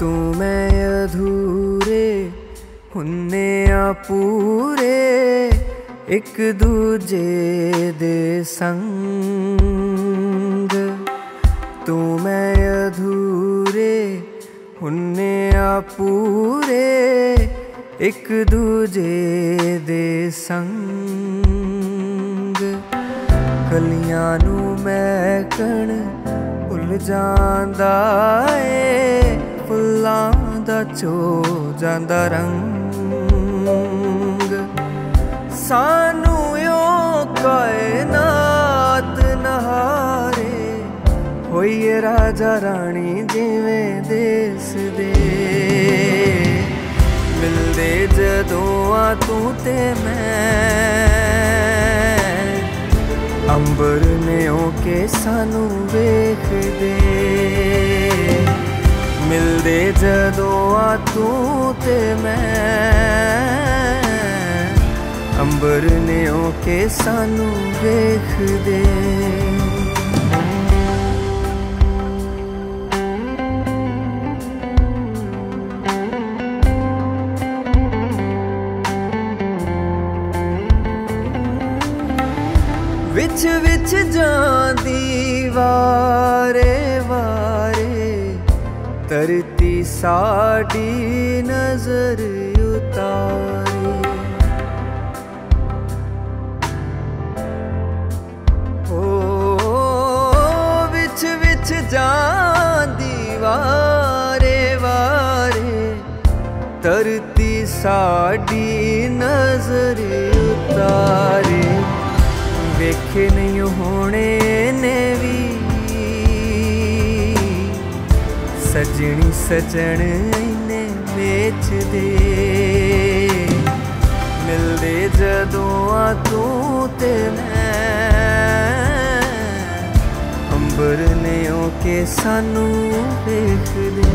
ਤੂੰ ਮੈਂ ਅਧੂਰੇ ਹੁੰਨੇ ਆ ਪੂਰੇ ਇੱਕ ਦੂਜੇ ਦੇ ਸੰਗ ਤੂੰ ਮੈਂ ਅਧੂਰੇ ਹੁੰਨੇ ਆ ਪੂਰੇ ਇੱਕ ਦੂਜੇ ਦੇ ਸੰਗ ਕਲੀਆਂ ਨੂੰ ਮੈਂ ਕਣ ਭੁੱਲ ਜਾਂਦਾ ਏ ਫੁੱਲਾਂ ਦਾ ਚੋ ਜਾਂਦਾ ਰੰਗ। ਸਾਨੂੰ ਯੋ ਕਾਇਨਾਤ ਨਹਾਰੇ। ਹੋਈਏ ਰਾਜਾ ਰਾਣੀ ਜਿਵੇਂ ਦੇਸ ਦੇ। ਮਿਲਦੇ ਜਦੋਂ ਆ ਤੂੰ ਤੇ ਮੈਂ। ਅੰਬਰ ਨੇ ਓ ਕੇ ਸਾਨੂੰ ਵੇਖਦੇ। ਮਿਲਦੇ ਜਦੋਂ ਆ ਤੂੰ ਤੇ ਮੈਂ। ਅੰਬਰ ਨੇ ਉਹ ਕੇ ਸਾਨੂੰ ਵੇਖਦੇ। ਵਿੱਚ ਵਿੱਚ ਜਾਂਦੀ ਵਾਰੇ ਵਾਰੇ ਧਰਤੀ ਸਾਡੀ ਨਜ਼ਰ ਉਤਾਰੇ। ਓ ਵਿੱਚ ਵਿੱਚ ਜਾਂਦੀ ਵਾਰੇ ਵਾਰੇ, ਧਰਤੀ ਸਾਡੀ ਨਜ਼ਰ ਉਤਾਰੇ। ਵੇਖੇ ਨਹੀਂ ਹੋਣੇ ਸਜਣੀ ਸਜਣ ਇਹਨੇ ਵੇਚਦੇ। ਮਿਲਦੇ ਜਦੋਂ ਆ ਤੂੰ ਤੇ ਮੈਂ। ਅੰਬਰ ਨੇ ਓ ਕੇ ਸਾਨੂੰ ਵੇਖਦੇ।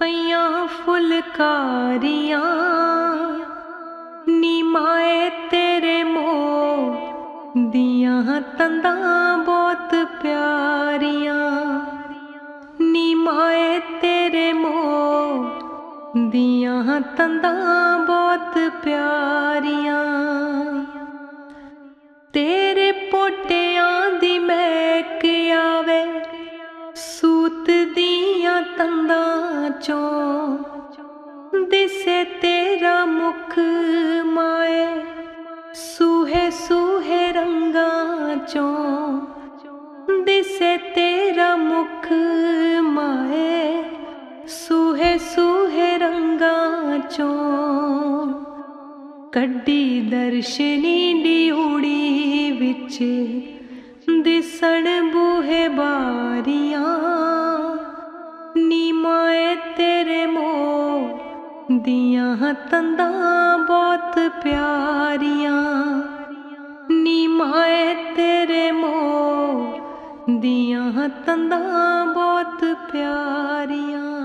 ਪਈਆਂ ਫੁਲਕਾਰੀਆਂ। ਨੀਮਾਏ ਤੇਰੇ ਮੋਹ ਦੀਆਂ ਤੰਦਾਂ ਬਹੁਤ ਪਿਆਰੀਆਂ। ਨੀਮਾਏ ਤੇਰੇ ਮੋਹ ਦੀਆਂ ਤੰਦਾਂ ਬਹੁਤ ਪਿਆਰੀਆਂ। ਤੇਰੇ ਪੋਟਿਆਂ ਦੀ ਮਹਿਕ ਆਵੇ, ਸੂਤ ਦੀਆਂ ਤੰਦਾਂ ਚੋਂ ਦਿਸੇ ਤੇਰਾ ਮੁਖ ਮਾਏ, ਸੂਹੇ ਸੂਹੇ ਰੰਗਾਂ ਚੋਂ ਦਿਸੇ ਤੇਰਾ ਮੁਖ ਮਾਏ, ਸੂਹੇ ਸੂਹੇ ਰੰਗਾਂ ਚੋਂ ਕੱਢੀ ਦਰਸ਼ਨੀ ਡਿਉੜੀ ਵਿੱਚ, ਦਿਸਣ ਬੂਹੇ ਬਾਰੀ ਦੀਆਂ ਤੰਦਾਂ ਬਹੁਤ ਪਿਆਰੀਆਂ। ਨੀਮਾਏ ਤੇਰੇ ਮੋਹ ਦੀਆਂ ਤੰਦਾਂ ਬਹੁਤ ਪਿਆਰੀਆਂ।